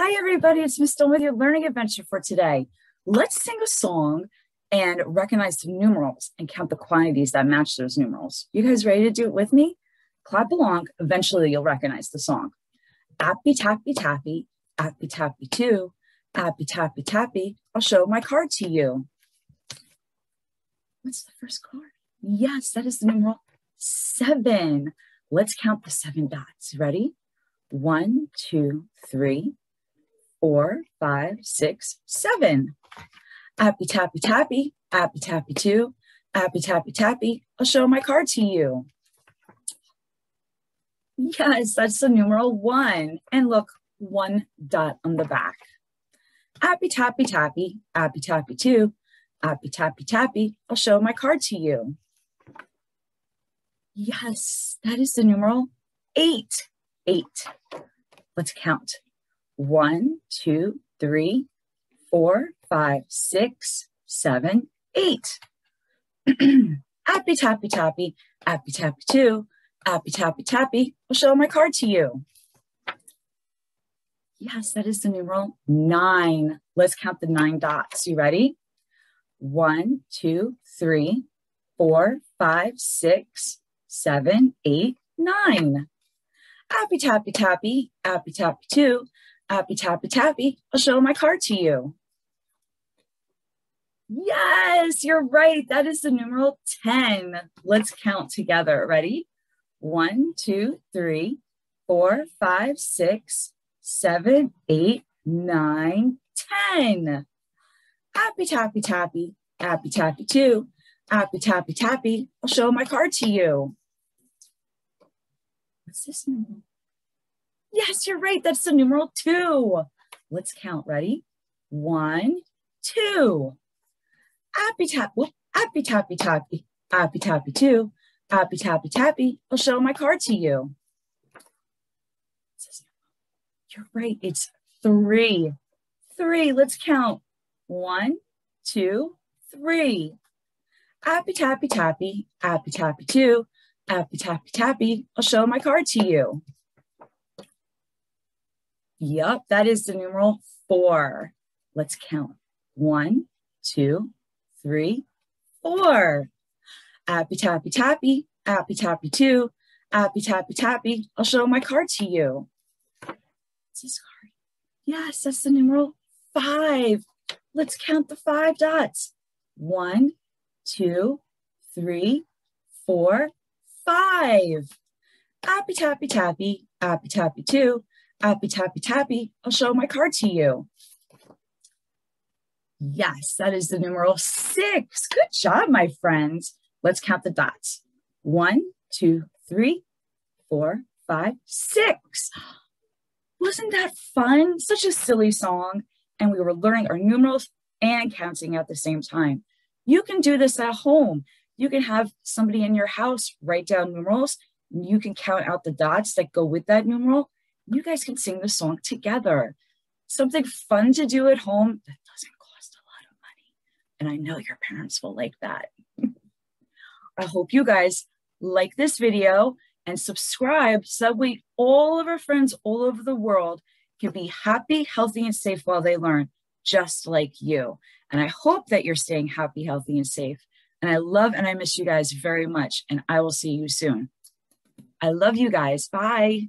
Hi, everybody. It's Miss Dawn with your learning adventure for today. Let's sing a song and recognize the numerals and count the quantities that match those numerals. You guys ready to do it with me? Clap along. Eventually, you'll recognize the song. Appy tappy tappy, appy tappy two, appy tappy tappy. I'll show my card to you. What's the first card? Yes, that is the numeral seven. Let's count the seven dots. Ready? One, two, three, four, five, six, seven. Appy tappy tappy, appy tappy two, appy tappy tappy. I'll show my card to you. Yes, that's the numeral one. And look, one dot on the back. Appy tappy tappy, appy tappy two, appy tappy tappy. I'll show my card to you. Yes, that is the numeral eight. Eight. Let's count one, two, three, four, five, six, seven, eight. appy tappy tappy, appy tappy two, appy tappy tappy. I'll show my card to you. Yes, that is the numeral nine. Let's count the nine dots. You ready? One, two, three, four, five, six, seven, eight, nine. Appy tappy tappy, appy tappy two, Appy tappy tappy, I'll show my card to you. Yes, you're right. That is the numeral 10. Let's count together. Ready? One, two, three, four, five, six, seven, eight, nine, ten. Happy tappy tappy, happy tappy two, happy tappy tappy. I'll show my card to you. What's this number? Yes, you're right. That's the numeral two. Let's count. Ready? One, two. Appy tap, appy tappy tappy, appy tappy two, appy tappy tappy. I'll show my card to you. You're right. It's three. Three. Let's count. One, two, three. Appy tappy tappy, appy tappy two, appy tappy tappy. I'll show my card to you. Yep, that is the numeral four. Let's count. One, two, three, four. Appy tappy tappy, appy tappy two, appy tappy tappy. I'll show my card to you. What's this card? Yes, that's the numeral five. Let's count the five dots. One, two, three, four, five. Appy tappy tappy, appy tappy two, Appy tappy tappy, I'll show my card to you. Yes, that is the numeral six. Good job, my friends. Let's count the dots. One, two, three, four, five, six. Wasn't that fun? Such a silly song. And we were learning our numerals and counting at the same time. You can do this at home. You can have somebody in your house write down numerals. You can count out the dots that go with that numeral you guys can sing the song together. Something fun to do at home that doesn't cost a lot of money. And I know your parents will like that. I hope you guys like this video and subscribe so we, all of our friends all over the world can be happy, healthy, and safe while they learn, just like you. And I hope that you're staying happy, healthy, and safe. And I love and I miss you guys very much. And I will see you soon. I love you guys. Bye.